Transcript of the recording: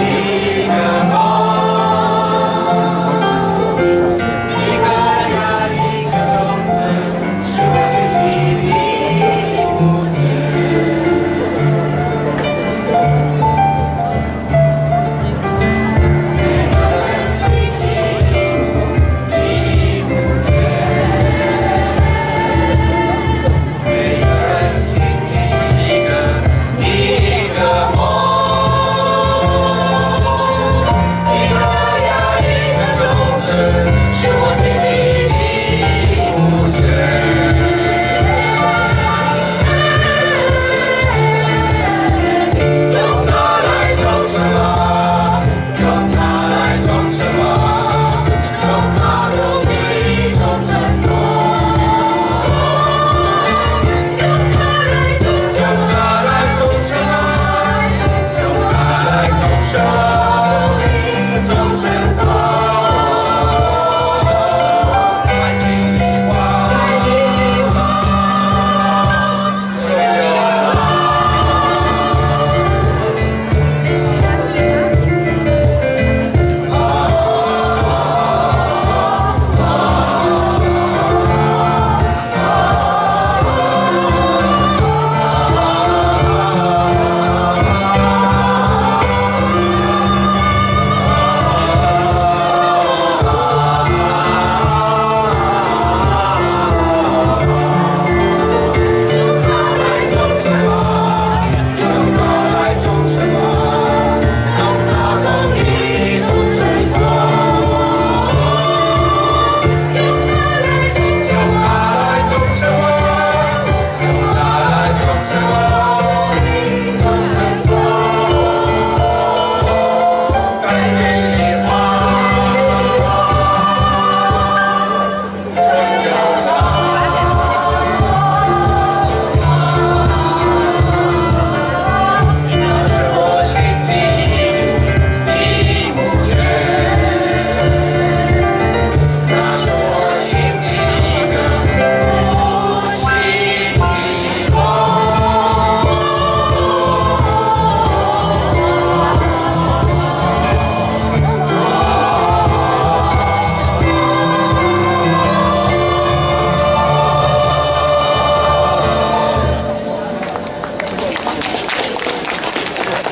Marina.